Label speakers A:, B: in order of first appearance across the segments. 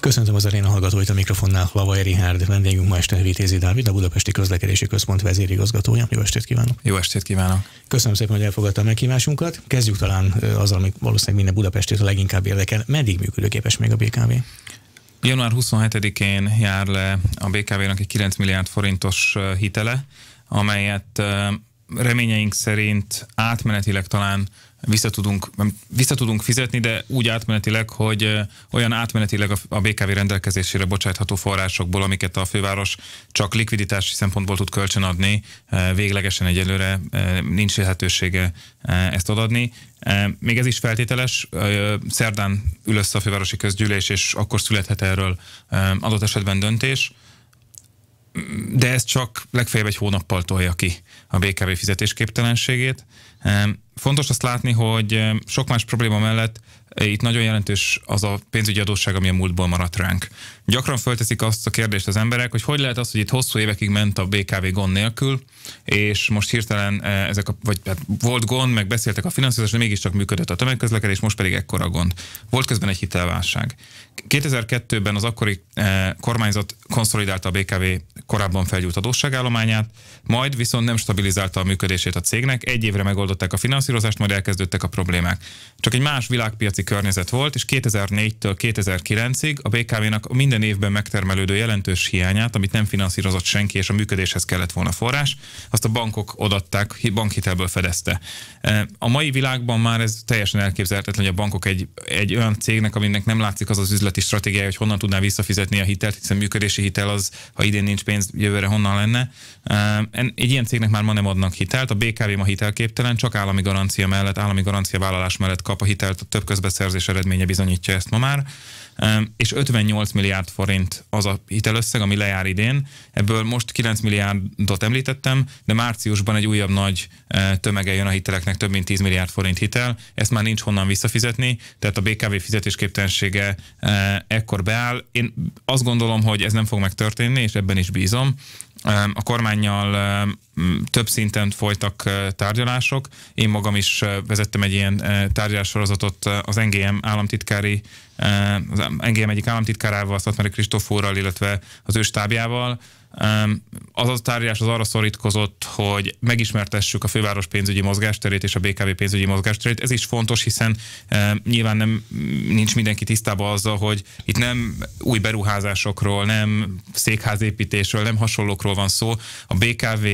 A: Köszöntöm az aréna hallgatóit a mikrofonnál, Lavai Rihárd, vendégünk ma este Vitézi Dávid, a Budapesti Közlekedési Központ vezérigazgatója. Jó estét kívánok!
B: Jó estét kívánok!
A: Köszönöm szépen, hogy elfogadta a meghívásunkat. Kezdjük talán azzal, ami valószínűleg minden Budapestét a leginkább érdekel. Meddig működőképes még a BKV?
B: Január 27-én jár le a BKV-nak egy 9 milliárd forintos hitele, amelyet reményeink szerint átmenetileg talán vissza tudunk, vissza tudunk fizetni, de úgy átmenetileg, hogy olyan átmenetileg a BKV rendelkezésére bocsátható forrásokból, amiket a főváros csak likviditási szempontból tud kölcsönadni, véglegesen egyelőre nincs lehetősége ezt adni. Még ez is feltételes, szerdán ül össze a fővárosi közgyűlés, és akkor születhet erről adott esetben döntés de ez csak legfeljebb egy hónappal tolja ki a BKV fizetésképtelenségét. Fontos azt látni, hogy sok más probléma mellett itt nagyon jelentős az a pénzügyi adósság, ami a múltból maradt ránk. Gyakran fölteszik azt a kérdést az emberek, hogy hogy lehet az, hogy itt hosszú évekig ment a BKV gond nélkül, és most hirtelen ezek a, vagy hát volt gond, meg beszéltek a finanszírozás, de mégiscsak működött a tömegközlekedés, most pedig ekkora gond. Volt közben egy hitelválság. 2002-ben az akkori eh, kormányzat konszolidálta a BKV korábban felgyújt adósságállományát, majd viszont nem stabilizálta a működését a cégnek, egy évre megoldották a finanszírozást, majd elkezdődtek a problémák. Csak egy más világpiaci környezet volt, és 2004-től 2009-ig a BKV-nak minden évben megtermelődő jelentős hiányát, amit nem finanszírozott senki, és a működéshez kellett volna forrás, azt a bankok odatták, bankhitelből fedezte. Eh, a mai világban már ez teljesen elképzelhetetlen, hogy a bankok egy, egy olyan cégnek, aminek nem látszik az az üzleti stratégiája, hogy honnan tudná visszafizetni a hitelt, hiszen működési hitel az, ha idén nincs pénz, jövőre honnan lenne. Egy ilyen cégnek már ma nem adnak hitelt, a BKV ma hitelképtelen, csak állami garancia mellett, állami garancia vállalás mellett kap a hitelt, a több közbeszerzés eredménye bizonyítja ezt ma már és 58 milliárd forint az a hitelösszeg, ami lejár idén. Ebből most 9 milliárdot említettem, de márciusban egy újabb nagy e, tömege jön a hiteleknek, több mint 10 milliárd forint hitel. Ezt már nincs honnan visszafizetni, tehát a BKV fizetésképtelensége e, ekkor beáll. Én azt gondolom, hogy ez nem fog megtörténni, és ebben is bízom. A kormányjal több szinten folytak tárgyalások. Én magam is vezettem egy ilyen tárgyalássorozatot az NGM államtitkári, az NGM egyik államtitkárával, Szatmari Kristófórral, illetve az ő stábjával, az a tárgyalás az arra szorítkozott, hogy megismertessük a főváros pénzügyi mozgásterét és a BKV pénzügyi mozgásterét. Ez is fontos, hiszen nyilván nem nincs mindenki tisztában azzal, hogy itt nem új beruházásokról, nem székházépítésről, nem hasonlókról van szó. A BKV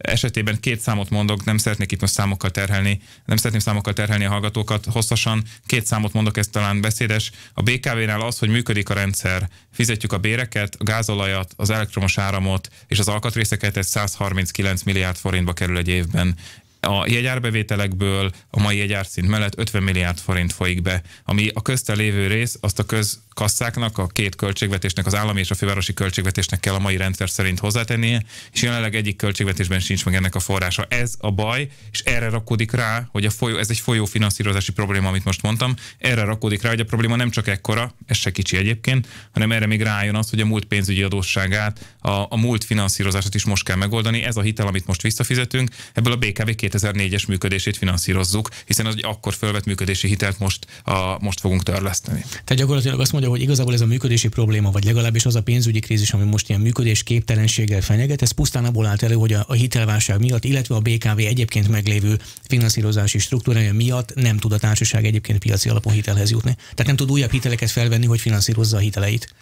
B: esetében két számot mondok, nem szeretnék itt most számokkal terhelni, nem szeretném számokkal terhelni a hallgatókat hosszasan, két számot mondok, ez talán beszédes. A BKV-nál az, hogy működik a rendszer, fizetjük a béreket, a gázolajat, az elektromos áramot és az alkatrészeket, ez 139 milliárd forintba kerül egy évben a jegyárbevételekből a mai jegyárszint mellett 50 milliárd forint folyik be, ami a köztel lévő rész, azt a közkasszáknak, a két költségvetésnek, az állami és a fővárosi költségvetésnek kell a mai rendszer szerint hozzátennie, és jelenleg egyik költségvetésben sincs meg ennek a forrása. Ez a baj, és erre rakódik rá, hogy a folyó, ez egy folyó finanszírozási probléma, amit most mondtam, erre rakódik rá, hogy a probléma nem csak ekkora, ez se kicsi egyébként, hanem erre még rájön az, hogy a múlt pénzügyi adósságát, a, a múlt finanszírozását is most kell megoldani. Ez a hitel, amit most visszafizetünk, ebből a BKV 2004-es működését finanszírozzuk, hiszen az egy akkor fölvett működési hitelt most, a, most fogunk törleszteni.
A: Tehát gyakorlatilag azt mondja, hogy igazából ez a működési probléma, vagy legalábbis az a pénzügyi krízis, ami most ilyen működés képtelenséggel fenyeget, ez pusztán abból állt elő, hogy a, a hitelválság miatt, illetve a BKV egyébként meglévő finanszírozási struktúrája miatt nem tud a társaság egyébként piaci alapon hitelhez jutni. Tehát nem tud újabb hiteleket felvenni, hogy finanszírozza a hiteleit.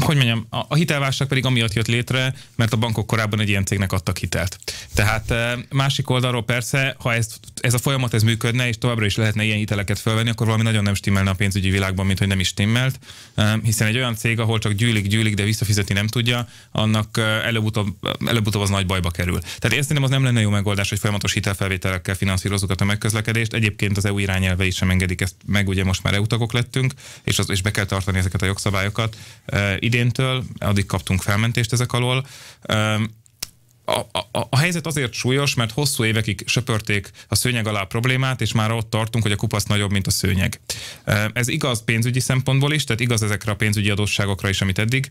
B: Hogy mondjam, a, hitelválság pedig amiatt jött létre, mert a bankok korábban egy ilyen cégnek adtak hitelt. Tehát eh, másik oldalról persze, ha ez, ez a folyamat ez működne, és továbbra is lehetne ilyen hiteleket felvenni, akkor valami nagyon nem stimmelne a pénzügyi világban, mint hogy nem is stimmelt. Hiszen egy olyan cég, ahol csak gyűlik, gyűlik, de visszafizeti nem tudja, annak előbb-utóbb, előbb-utóbb az nagy bajba kerül. Tehát én szerintem az nem lenne jó megoldás, hogy folyamatos hitelfelvételekkel finanszírozzuk a tömegközlekedést. Egyébként az EU irányelve is sem engedik ezt meg, ugye most már EU tagok lettünk, és, az, és be kell tartani ezeket a jogszabályokat idéntől, addig kaptunk felmentést ezek alól a, a, a helyzet azért súlyos, mert hosszú évekig söpörték a szőnyeg alá a problémát, és már ott tartunk, hogy a kupasz nagyobb, mint a szőnyeg. Ez igaz pénzügyi szempontból is, tehát igaz ezekre a pénzügyi adósságokra is, amit eddig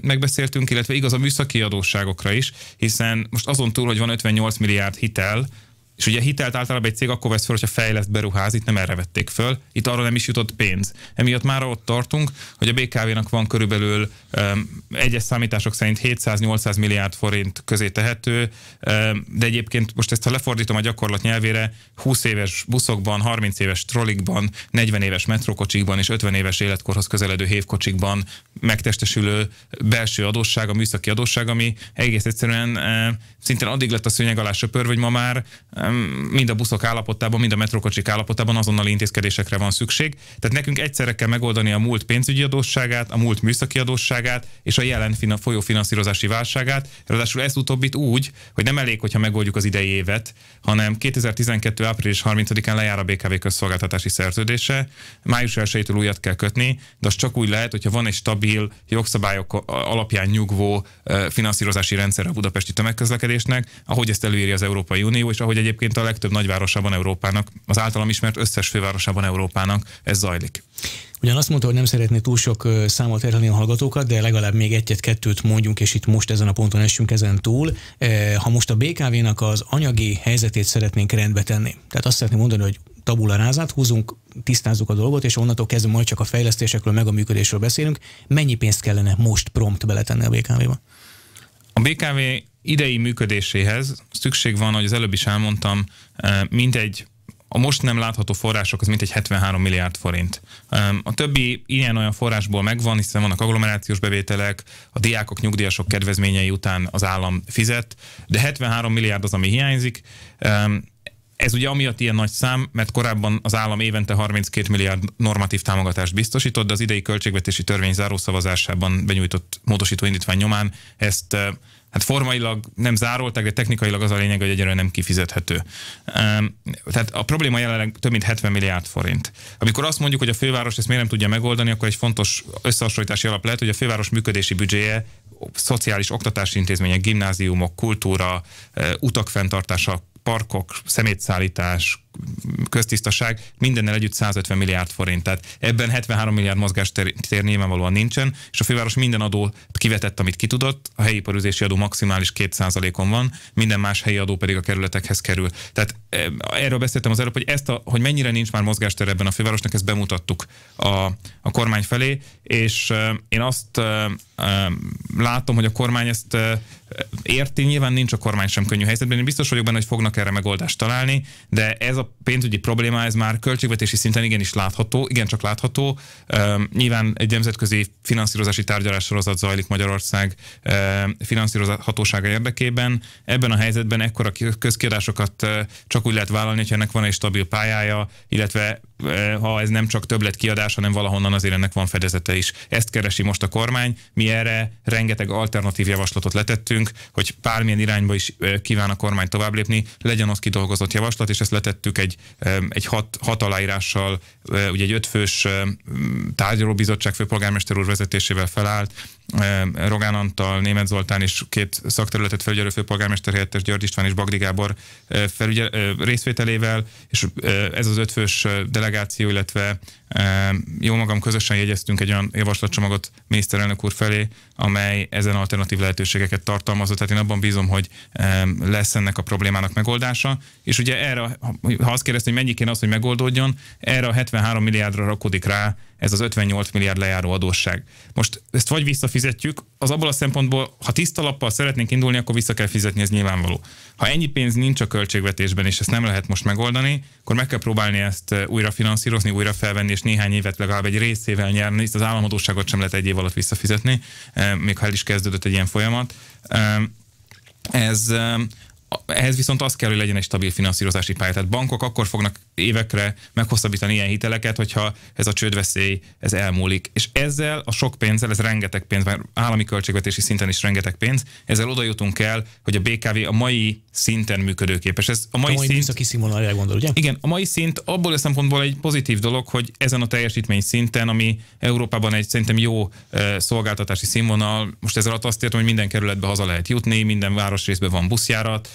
B: megbeszéltünk, illetve igaz a műszaki adósságokra is, hiszen most azon túl, hogy van 58 milliárd hitel, És ugye hitelt általában egy cég akkor vesz fel, hogyha fejleszt beruház, itt nem erre vették föl, itt arra nem is jutott pénz. Emiatt már ott tartunk, hogy a BKV-nak van körülbelül um, egyes számítások szerint 700-800 milliárd forint közé tehető, um, de egyébként most ezt ha lefordítom a gyakorlat nyelvére, 20 éves buszokban, 30 éves trollikban, 40 éves metrókocsikban és 50 éves életkorhoz közeledő hévkocsikban megtestesülő belső adósság, a műszaki adósság, ami egész egyszerűen uh, szintén addig lett a szőnyeg alá söpör, hogy ma már mind a buszok állapotában, mind a metrokocsik állapotában azonnali intézkedésekre van szükség. Tehát nekünk egyszerre kell megoldani a múlt pénzügyi adósságát, a múlt műszaki adósságát és a jelen fina, folyó finanszírozási válságát. Ráadásul ez utóbbit úgy, hogy nem elég, hogyha megoldjuk az idei évet, hanem 2012. április 30-án lejár a BKV közszolgáltatási szerződése, május 1 újat kell kötni, de az csak úgy lehet, hogyha van egy stabil, jogszabályok alapján nyugvó finanszírozási rendszer a budapesti tömegközlekedésnek, ahogy ezt előírja az Európai Unió, és ahogy egyébként a legtöbb nagyvárosában Európának, az általam ismert összes fővárosában Európának ez zajlik.
A: Ugyan azt mondta, hogy nem szeretné túl sok számot terhelni a hallgatókat, de legalább még egyet-kettőt mondjunk, és itt most ezen a ponton essünk ezen túl. Ha most a BKV-nak az anyagi helyzetét szeretnénk rendbe tenni, tehát azt szeretném mondani, hogy tabula rázát húzunk, tisztázzuk a dolgot, és onnantól kezdve majd csak a fejlesztésekről, meg a működésről beszélünk. Mennyi pénzt kellene most prompt beletenni a BKV-ba?
B: A BKV idei működéséhez szükség van, hogy az előbb is elmondtam, eh, mintegy a most nem látható források az mintegy 73 milliárd forint. A többi ilyen-olyan forrásból megvan, hiszen vannak agglomerációs bevételek, a diákok, nyugdíjasok kedvezményei után az állam fizet, de 73 milliárd az, ami hiányzik. Ez ugye amiatt ilyen nagy szám, mert korábban az állam évente 32 milliárd normatív támogatást biztosított, de az idei költségvetési törvény zárószavazásában benyújtott módosító indítvány nyomán ezt hát formailag nem zárolták, de technikailag az a lényeg, hogy egyelőre nem kifizethető. Tehát a probléma jelenleg több mint 70 milliárd forint. Amikor azt mondjuk, hogy a főváros ezt miért nem tudja megoldani, akkor egy fontos összehasonlítási alap lehet, hogy a főváros működési büdzséje szociális oktatási intézmények, gimnáziumok, kultúra, utak fenntartása, parkok, szemétszállítás, köztisztaság, mindennel együtt 150 milliárd forint. Tehát ebben 73 milliárd mozgástér nyilvánvalóan nincsen, és a főváros minden adó kivetett, amit ki tudott, a helyi iparüzési adó maximális 2%-on van, minden más helyi adó pedig a kerületekhez kerül. Tehát e, erről beszéltem az előbb, hogy ezt a, hogy mennyire nincs már mozgástér ebben a fővárosnak, ezt bemutattuk a, a kormány felé, és e, én azt e, látom, hogy a kormány ezt érti, nyilván nincs a kormány sem könnyű helyzetben, én biztos vagyok benne, hogy fognak erre megoldást találni, de ez a pénzügyi probléma, ez már költségvetési szinten igenis látható, igencsak látható. Nyilván egy nemzetközi finanszírozási tárgyalássorozat zajlik Magyarország finanszírozhatósága érdekében. Ebben a helyzetben ekkora közkiadásokat csak úgy lehet vállalni, hogy ennek van egy stabil pályája, illetve ha ez nem csak többlet kiadás, hanem valahonnan azért ennek van fedezete is. Ezt keresi most a kormány. Mi erre rengeteg alternatív javaslatot letettünk, hogy bármilyen irányba is kíván a kormány tovább lépni, legyen az kidolgozott javaslat, és ezt letettük egy, egy hat, hat aláírással, ugye egy ötfős tárgyalóbizottság főpolgármester úr vezetésével felállt, Rogán Antal, Német Zoltán és két szakterületet felügyelő főpolgármester helyettes György István és Bagdi Gábor felügyel, részvételével, és ez az ötfős delegáció, illetve jó magam közösen jegyeztünk egy olyan javaslatcsomagot miniszterelnök úr felé, amely ezen alternatív lehetőségeket tartalmazott. Tehát én abban bízom, hogy lesz ennek a problémának megoldása. És ugye erre, ha azt kérdezte, hogy mennyi kéne az, hogy megoldódjon, erre a 73 milliárdra rakodik rá ez az 58 milliárd lejáró adósság. Most ezt vagy visszafizetjük, az abból a szempontból, ha tiszta lappal szeretnénk indulni, akkor vissza kell fizetni, ez nyilvánvaló. Ha ennyi pénz nincs a költségvetésben, és ezt nem lehet most megoldani, akkor meg kell próbálni ezt újra finanszírozni, újra felvenni, és néhány évet legalább egy részével nyerni, hisz az államadóságot sem lehet egy év alatt visszafizetni, még ha el is kezdődött egy ilyen folyamat. Ez ehhez viszont az kell, hogy legyen egy stabil finanszírozási pálya. Tehát bankok akkor fognak évekre meghosszabbítani ilyen hiteleket, hogyha ez a csődveszély ez elmúlik. És ezzel a sok pénzzel, ez rengeteg pénz, mert állami költségvetési szinten is rengeteg pénz, ezzel oda jutunk el, hogy a BKV a mai szinten működőképes. Ez
A: a mai, a mai szint, színvonal gondol, ugye?
B: Igen, a mai szint abból a szempontból egy pozitív dolog, hogy ezen a teljesítmény szinten, ami Európában egy szerintem jó e, szolgáltatási színvonal, most ezzel azt értem, hogy minden kerületbe haza lehet jutni, minden városrészben van buszjárat,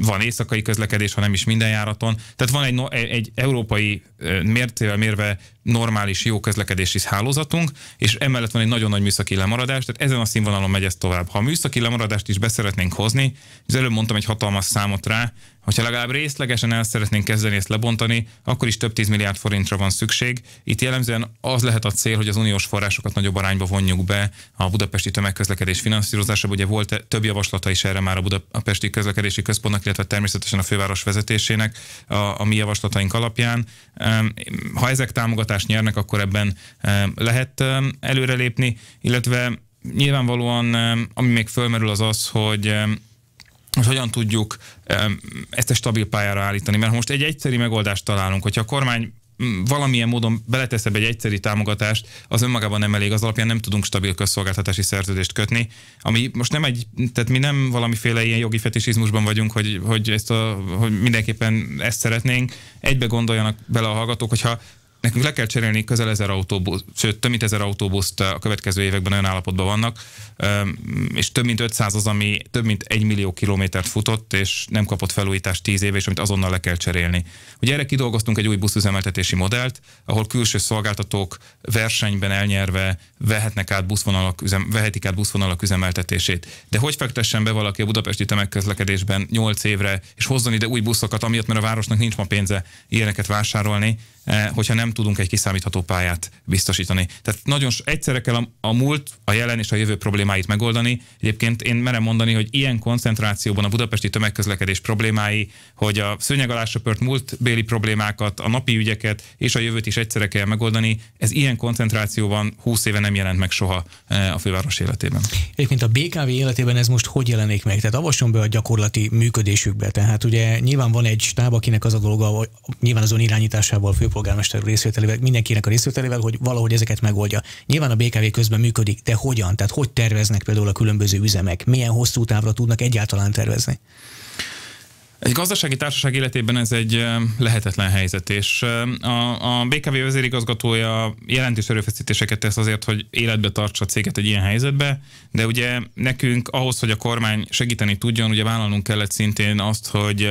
B: van éjszakai közlekedés, ha nem is minden járaton. Tehát van egy, egy, európai mértével mérve normális, jó közlekedési hálózatunk, és emellett van egy nagyon nagy műszaki lemaradás, tehát ezen a színvonalon megy ez tovább. Ha a műszaki lemaradást is beszeretnénk hozni, az előbb mondtam egy hatalmas számot rá, Hogyha legalább részlegesen el szeretnénk kezdeni ezt lebontani, akkor is több 10 milliárd forintra van szükség. Itt jellemzően az lehet a cél, hogy az uniós forrásokat nagyobb arányba vonjuk be a budapesti tömegközlekedés finanszírozásába. Ugye volt több javaslata is erre már a Budapesti Közlekedési Központnak, illetve természetesen a főváros vezetésének a, a mi javaslataink alapján. Ha ezek támogatást nyernek, akkor ebben lehet előrelépni, illetve nyilvánvalóan ami még fölmerül az az, hogy hogy hogyan tudjuk ezt a stabil pályára állítani. Mert ha most egy egyszerű megoldást találunk, hogyha a kormány valamilyen módon beletesz egy egyszerű támogatást, az önmagában nem elég, az alapján nem tudunk stabil közszolgáltatási szerződést kötni, ami most nem egy, tehát mi nem valamiféle ilyen jogi fetisizmusban vagyunk, hogy, hogy, ezt a, hogy mindenképpen ezt szeretnénk. Egybe gondoljanak bele a hallgatók, hogyha nekünk le kell cserélni közel ezer autóbusz, sőt, több mint ezer autóbuszt a következő években olyan állapotban vannak, és több mint 500 az, ami több mint egy millió kilométert futott, és nem kapott felújítást 10 éve, és amit azonnal le kell cserélni. Ugye erre kidolgoztunk egy új buszüzemeltetési modellt, ahol külső szolgáltatók versenyben elnyerve vehetnek át buszvonalak, üzem, vehetik át buszvonalak üzemeltetését. De hogy fektessen be valaki a budapesti tömegközlekedésben 8 évre, és hozzon ide új buszokat, amiatt, mert a városnak nincs ma pénze ilyeneket vásárolni, Eh, hogyha nem tudunk egy kiszámítható pályát biztosítani. Tehát nagyon egyszerre kell a, a múlt, a jelen és a jövő problémáit megoldani. Egyébként én merem mondani, hogy ilyen koncentrációban a budapesti tömegközlekedés problémái, hogy a szőnyeg alá söpört múltbéli problémákat, a napi ügyeket és a jövőt is egyszerre kell megoldani. Ez ilyen koncentrációban 20 éve nem jelent meg soha eh, a főváros életében.
A: Egyébként a BKV életében ez most hogy jelenik meg? Tehát avasson be a gyakorlati működésükbe. Tehát ugye nyilván van egy stáb, akinek az a dolga, hogy nyilván azon irányításával fő polgármester részvételével, mindenkinek a részvételével, hogy valahogy ezeket megoldja. Nyilván a BKV közben működik, de hogyan? Tehát hogy terveznek például a különböző üzemek? Milyen hosszú távra tudnak egyáltalán tervezni?
B: Egy gazdasági társaság életében ez egy lehetetlen helyzet, és a, a BKV vezérigazgatója jelentős erőfeszítéseket tesz azért, hogy életbe tartsa a céget egy ilyen helyzetbe, de ugye nekünk ahhoz, hogy a kormány segíteni tudjon, ugye vállalnunk kellett szintén azt, hogy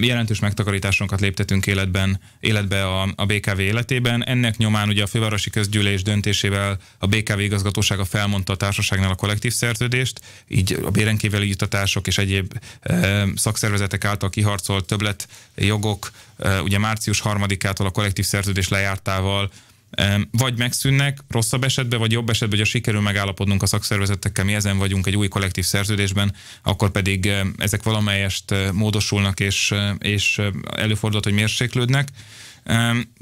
B: jelentős megtakarításokat léptetünk életben, életbe a, a BKV életében. Ennek nyomán ugye a fővárosi közgyűlés döntésével a BKV igazgatósága felmondta a társaságnál a kollektív szerződést, így a bérenkívüli jutatások és egyéb e, szakszervezetek által kiharcolt többlet jogok, ugye március harmadikától a kollektív szerződés lejártával vagy megszűnnek rosszabb esetben, vagy jobb esetben, hogyha sikerül megállapodnunk a szakszervezetekkel, mi ezen vagyunk egy új kollektív szerződésben, akkor pedig ezek valamelyest módosulnak, és, és előfordulhat, hogy mérséklődnek.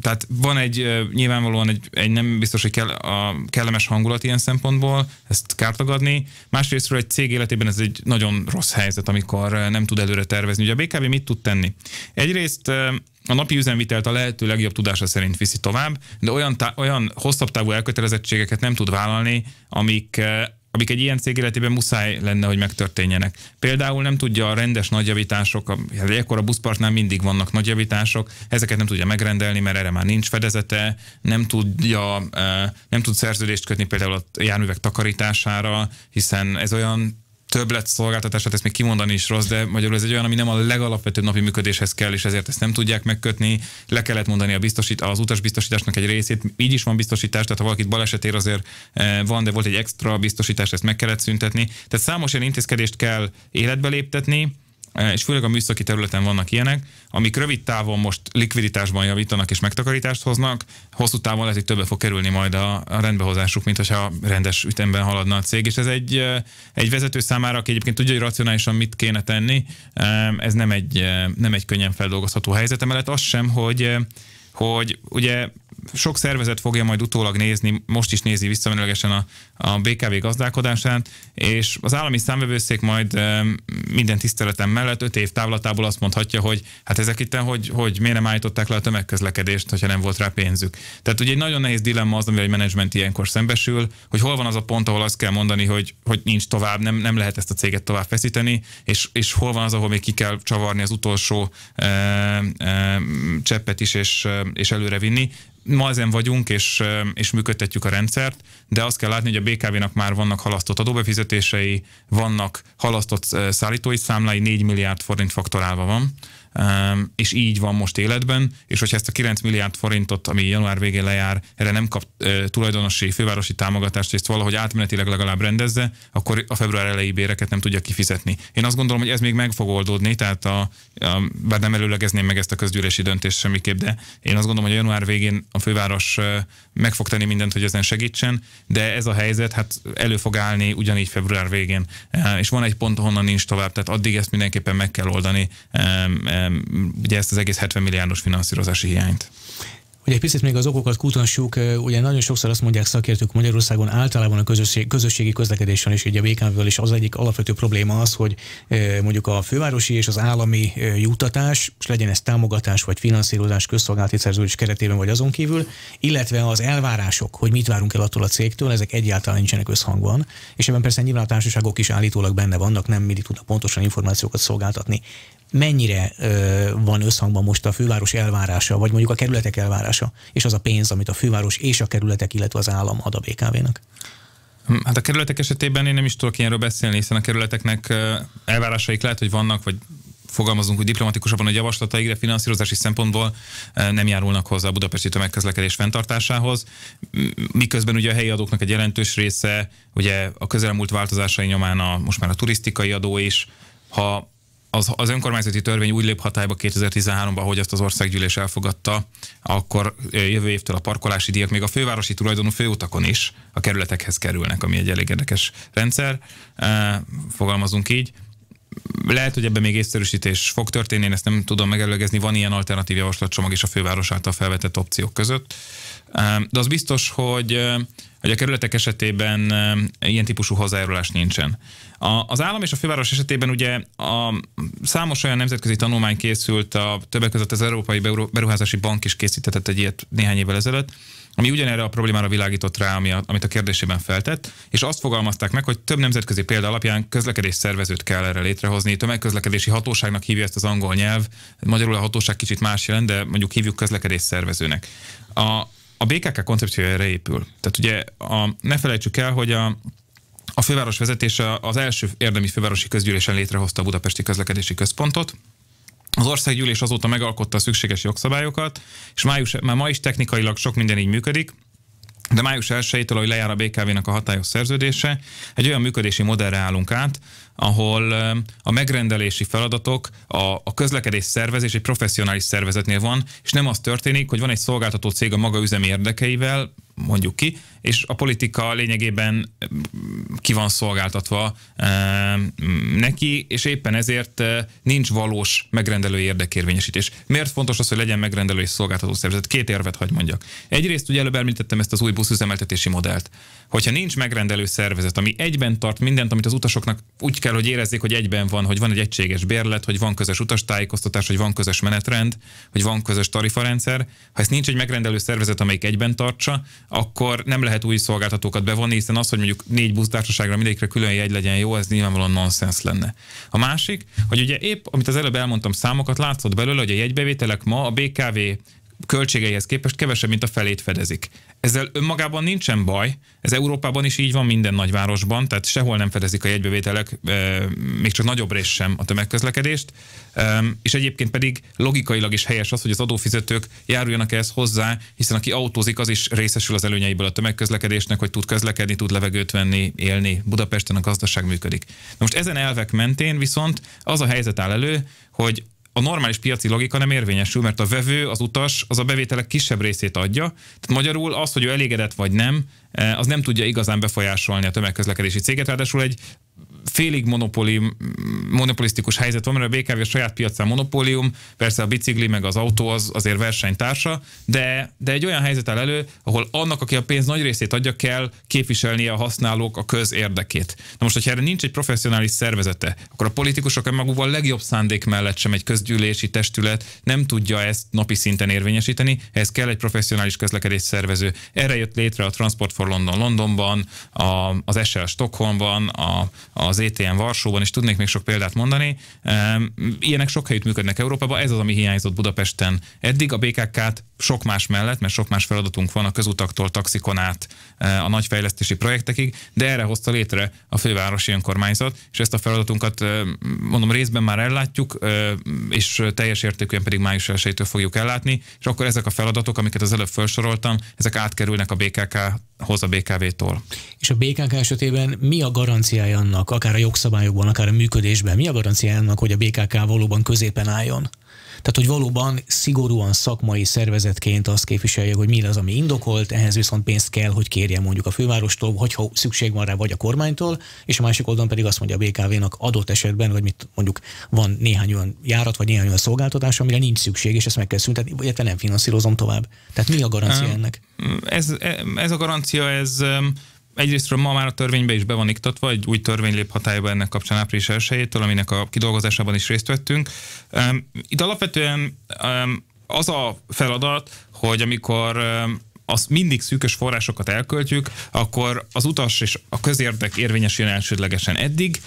B: Tehát van egy, nyilvánvalóan egy, egy nem biztos, hogy kell, a kellemes hangulat ilyen szempontból, ezt kártagadni. Másrésztről egy cég életében ez egy nagyon rossz helyzet, amikor nem tud előre tervezni. Ugye a BKV mit tud tenni? Egyrészt a napi üzemvitelt a lehető legjobb tudása szerint viszi tovább, de olyan, tá- olyan hosszabb távú elkötelezettségeket nem tud vállalni, amik amik egy ilyen cég életében muszáj lenne, hogy megtörténjenek. Például nem tudja a rendes nagyjavítások, ekkor a buszpartnál mindig vannak nagyjavítások, ezeket nem tudja megrendelni, mert erre már nincs fedezete, nem tudja, nem tud szerződést kötni például a járművek takarítására, hiszen ez olyan többlet szolgáltatását, ezt még kimondani is rossz, de magyarul ez egy olyan, ami nem a legalapvetőbb napi működéshez kell, és ezért ezt nem tudják megkötni. Le kellett mondani a biztosít, az utasbiztosításnak egy részét. Így is van biztosítás, tehát ha valakit baleset ér, azért eh, van, de volt egy extra biztosítás, ezt meg kellett szüntetni. Tehát számos ilyen intézkedést kell életbe léptetni, és főleg a műszaki területen vannak ilyenek, amik rövid távon most likviditásban javítanak és megtakarítást hoznak, hosszú távon lehet, hogy többe fog kerülni majd a, a rendbehozásuk, mint hogyha rendes ütemben haladna a cég, és ez egy, eh, egy vezető számára, aki egyébként tudja, hogy racionálisan mit kéne tenni, eh, ez nem egy, nem egy könnyen feldolgozható helyzet, emellett az sem, hogy hogy ugye sok szervezet fogja majd utólag nézni, most is nézi visszamenőlegesen a, a BKV gazdálkodásán, és az állami számvevőszék majd minden tiszteletem mellett öt év távlatából azt mondhatja, hogy hát ezek itt, hogy, hogy miért nem állították le a tömegközlekedést, hogyha nem volt rá pénzük. Tehát ugye egy nagyon nehéz dilemma az, amivel egy menedzsment ilyenkor szembesül, hogy hol van az a pont, ahol azt kell mondani, hogy, hogy nincs tovább, nem, nem lehet ezt a céget tovább feszíteni, és, és hol van az, ahol még ki kell csavarni az utolsó e, e, cseppet is, és, és előre vinni ma ezen vagyunk, és, és működtetjük a rendszert, de azt kell látni, hogy a BKV-nak már vannak halasztott adóbefizetései, vannak halasztott szállítói számlái, 4 milliárd forint faktorálva van, és így van most életben, és hogyha ezt a 9 milliárd forintot, ami január végén lejár, erre nem kap tulajdonosi, fővárosi támogatást, és ezt valahogy átmenetileg legalább rendezze, akkor a február elejé béreket nem tudja kifizetni. Én azt gondolom, hogy ez még meg fog oldódni, tehát a, a, bár nem előlegezném meg ezt a közgyűlési döntést semmiképp, de én azt gondolom, hogy a január végén a főváros meg fog tenni mindent, hogy ezen segítsen, de ez a helyzet hát elő fog állni ugyanígy február végén. És van egy pont, honnan nincs tovább, tehát addig ezt mindenképpen meg kell oldani, ugye ezt az egész 70 milliárdos finanszírozási hiányt.
A: Hogy egy picit még az okokat kutassuk, ugye nagyon sokszor azt mondják szakértők Magyarországon általában a közösség, közösségi közlekedésen és ugye a BKV-vel is az egyik alapvető probléma az, hogy mondjuk a fővárosi és az állami juttatás, és legyen ez támogatás vagy finanszírozás közszolgálati szerződés keretében vagy azon kívül, illetve az elvárások, hogy mit várunk el attól a cégtől, ezek egyáltalán nincsenek összhangban, és ebben persze nyilván a társaságok is állítólag benne vannak, nem mindig tudnak pontosan információkat szolgáltatni. Mennyire ö, van összhangban most a főváros elvárása, vagy mondjuk a kerületek elvárása, és az a pénz, amit a főváros és a kerületek, illetve az állam ad a BKV-nak?
B: Hm, hát a kerületek esetében én nem is tudok ilyenről beszélni, hiszen a kerületeknek elvárásaik lehet, hogy vannak, vagy fogalmazunk hogy diplomatikusabban, hogy javaslataik, de finanszírozási szempontból nem járulnak hozzá a budapesti tömegközlekedés fenntartásához, miközben ugye a helyi adóknak egy jelentős része, ugye a közelmúlt változásai nyomán a, most már a turisztikai adó is, ha az, az önkormányzati törvény úgy lép hatályba 2013-ban, hogy azt az országgyűlés elfogadta, akkor jövő évtől a parkolási díjak még a fővárosi tulajdonú főutakon is a kerületekhez kerülnek, ami egy elég érdekes rendszer. Fogalmazunk így. Lehet, hogy ebben még észszerűsítés fog történni, én ezt nem tudom megelőgezni, van ilyen alternatív javaslatcsomag is a főváros által felvetett opciók között. De az biztos, hogy hogy a kerületek esetében ilyen típusú hozzájárulás nincsen. A, az állam és a főváros esetében ugye a számos olyan nemzetközi tanulmány készült, a többek között az Európai Beruházási Bank is készítetett egy ilyet néhány évvel ezelőtt, ami ugyanerre a problémára világított rá, ami a, amit a kérdésében feltett, és azt fogalmazták meg, hogy több nemzetközi példa alapján közlekedés szervezőt kell erre létrehozni. Tömegközlekedési hatóságnak hívja ezt az angol nyelv, magyarul a hatóság kicsit más jelent, de mondjuk hívjuk közlekedés szervezőnek. A, a BKK koncepciója erre épül. Tehát ugye a, ne felejtsük el, hogy a, a főváros vezetése az első érdemi fővárosi közgyűlésen létrehozta a Budapesti Közlekedési Központot, az országgyűlés azóta megalkotta a szükséges jogszabályokat, és május, már ma is technikailag sok minden így működik, de május 1-től, hogy lejár a BKV-nak a hatályos szerződése, egy olyan működési modellre állunk át, ahol a megrendelési feladatok, a, a közlekedés szervezés egy professzionális szervezetnél van, és nem az történik, hogy van egy szolgáltató cég a maga üzemi érdekeivel, mondjuk ki, és a politika lényegében ki van szolgáltatva e, neki, és éppen ezért nincs valós megrendelő érdekérvényesítés. Miért fontos az, hogy legyen megrendelő és szolgáltató szervezet? Két érvet hagy mondjak. Egyrészt ugye előbb említettem ezt az új buszüzemeltetési modellt. Hogyha nincs megrendelő szervezet, ami egyben tart mindent, amit az utasoknak úgy kell, hogy érezzék, hogy egyben van, hogy van egy egységes bérlet, hogy van közös utastájékoztatás, hogy van közös menetrend, hogy van közös tarifarendszer. Ha ez nincs egy megrendelő szervezet, amelyik egyben tartsa, akkor nem lehet új szolgáltatókat bevonni, hiszen az, hogy mondjuk négy busztársaságra mindegyikre külön jegy legyen jó, ez nyilvánvalóan nonsens lenne. A másik, hogy ugye épp, amit az előbb elmondtam számokat, látszott belőle, hogy a jegybevételek ma a BKV költségeihez képest kevesebb, mint a felét fedezik. Ezzel önmagában nincsen baj, ez Európában is így van minden nagyvárosban, tehát sehol nem fedezik a jegybevételek, még csak nagyobb rész sem a tömegközlekedést, és egyébként pedig logikailag is helyes az, hogy az adófizetők járuljanak ehhez hozzá, hiszen aki autózik, az is részesül az előnyeiből a tömegközlekedésnek, hogy tud közlekedni, tud levegőt venni, élni, Budapesten a gazdaság működik. Na most ezen elvek mentén viszont az a helyzet áll elő, hogy a normális piaci logika nem érvényesül, mert a vevő, az utas, az a bevételek kisebb részét adja. Tehát magyarul az, hogy ő elégedett vagy nem, eh, az nem tudja igazán befolyásolni a tömegközlekedési céget, ráadásul egy félig monopoli, monopolisztikus helyzet van, mert a BKV a saját piacán monopólium, persze a bicikli meg az autó az azért versenytársa, de, de egy olyan helyzet áll elő, ahol annak, aki a pénz nagy részét adja, kell képviselnie a használók a közérdekét. Na most, hogyha erre nincs egy professzionális szervezete, akkor a politikusok magukban legjobb szándék mellett sem egy közgyűlési testület nem tudja ezt napi szinten érvényesíteni, ehhez kell egy professzionális közlekedés szervező. Erre jött létre a Transport for London Londonban, a, az SL Stockholmban, a, az ETN Varsóban, és tudnék még sok példát mondani. Ilyenek sok helyütt működnek Európában, ez az, ami hiányzott Budapesten. Eddig a BKK-t sok más mellett, mert sok más feladatunk van a közutaktól, taxikon át a nagyfejlesztési projektekig, de erre hozta létre a fővárosi önkormányzat, és ezt a feladatunkat mondom részben már ellátjuk, és teljes értékűen pedig május 1 fogjuk ellátni, és akkor ezek a feladatok, amiket az előbb felsoroltam, ezek átkerülnek a BKK-hoz a BKV-tól.
A: És a BKK esetében mi a garanciája annak, akár a jogszabályokban, akár a működésben, mi a garanciája annak, hogy a BKK valóban középen álljon? Tehát, hogy valóban szigorúan szakmai szervezetként azt képviselje, hogy mi az, ami indokolt, ehhez viszont pénzt kell, hogy kérjen mondjuk a fővárostól, hogyha szükség van rá, vagy a kormánytól, és a másik oldalon pedig azt mondja a BKV-nak adott esetben, hogy mit mondjuk van néhány olyan járat, vagy néhány olyan szolgáltatás, amire nincs szükség, és ezt meg kell szüntetni, illetve nem finanszírozom tovább. Tehát mi a garancia ennek?
B: Ez, ez a garancia, ez Egyrésztről ma már a törvénybe is be van iktatva, egy új törvény lép hatályba ennek kapcsán április 1 aminek a kidolgozásában is részt vettünk. Itt alapvetően az a feladat, hogy amikor azt mindig szűkös forrásokat elköltjük, akkor az utas és a közérdek érvényesüljön elsődlegesen eddig.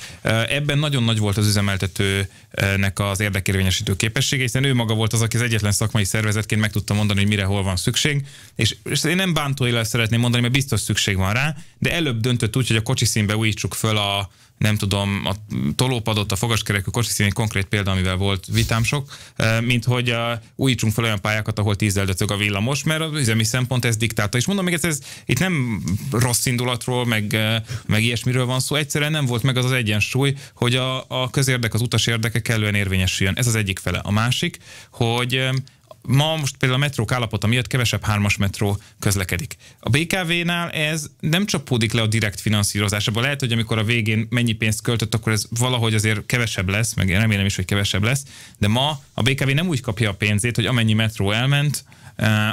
B: Ebben nagyon nagy volt az üzemeltetőnek az érdekérvényesítő képessége, hiszen ő maga volt az, aki az egyetlen szakmai szervezetként meg tudta mondani, hogy mire hol van szükség. És, és én nem bántóilag szeretném mondani, mert biztos szükség van rá, de előbb döntött úgy, hogy a kocsiszínbe újítsuk föl a, nem tudom, a tolópadot, a fogaskerekű kocsiszín egy konkrét példa, amivel volt vitám sok, eh, mint hogy a, újítsunk fel olyan pályákat, ahol tízzel döcög a villamos, mert az üzemi szempont ez diktálta. És mondom még, ez, ez itt nem rossz indulatról, meg, eh, meg ilyesmiről van szó, egyszerűen nem volt meg az az egyensúly, hogy a, a közérdek, az utas érdeke kellően érvényesüljön. Ez az egyik fele. A másik, hogy eh, ma most például a metrók állapota miatt kevesebb hármas metró közlekedik. A BKV-nál ez nem csapódik le a direkt finanszírozásába. Lehet, hogy amikor a végén mennyi pénzt költött, akkor ez valahogy azért kevesebb lesz, meg én remélem is, hogy kevesebb lesz, de ma a BKV nem úgy kapja a pénzét, hogy amennyi metró elment,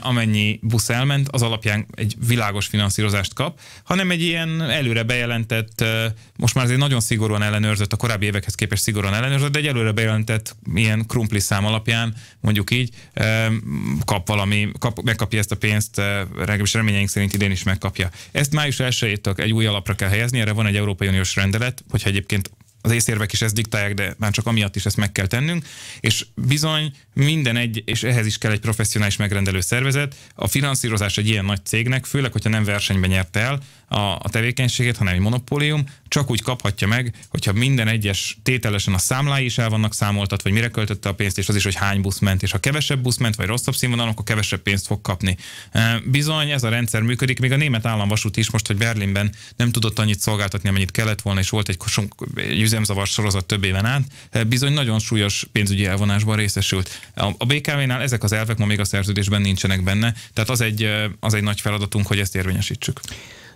B: amennyi busz elment, az alapján egy világos finanszírozást kap, hanem egy ilyen előre bejelentett, eh, most már azért nagyon szigorúan ellenőrzött, a korábbi évekhez képest szigorúan ellenőrzött, de egy előre bejelentett ilyen krumpli szám alapján, mondjuk így, eh, kap valami, kap, megkapja ezt a pénzt, legalábbis reményeink szerint idén is megkapja. Ezt május 1 egy új alapra kell helyezni, erre van egy Európai Uniós rendelet, hogyha egyébként az észérvek is ezt diktálják, de már csak amiatt is ezt meg kell tennünk, és bizony minden egy, és ehhez is kell egy professzionális megrendelő szervezet. A finanszírozás egy ilyen nagy cégnek, főleg, hogyha nem versenyben nyert el a, a tevékenységét, hanem egy monopólium, csak úgy kaphatja meg, hogyha minden egyes tételesen a számlái is el vannak számoltatva, vagy mire költötte a pénzt, és az is, hogy hány busz ment, és ha kevesebb busz ment, vagy rosszabb színvonalon, akkor kevesebb pénzt fog kapni. Bizony, ez a rendszer működik, még a német államvasút is most, hogy Berlinben nem tudott annyit szolgáltatni, amennyit kellett volna, és volt egy, egy üzemzavar sorozat több éven át, bizony nagyon súlyos pénzügyi elvonásban részesült. A BKV-nál ezek az elvek ma még a szerződésben nincsenek benne, tehát az egy, az egy nagy feladatunk, hogy ezt érvényesítsük.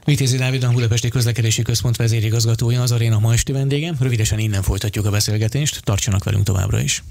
A: Vitézi Dávid, a Budapesti Közlekedési Központ vezérigazgatója, az aréna ma esti vendégem. Rövidesen innen folytatjuk a beszélgetést, tartsanak velünk továbbra is.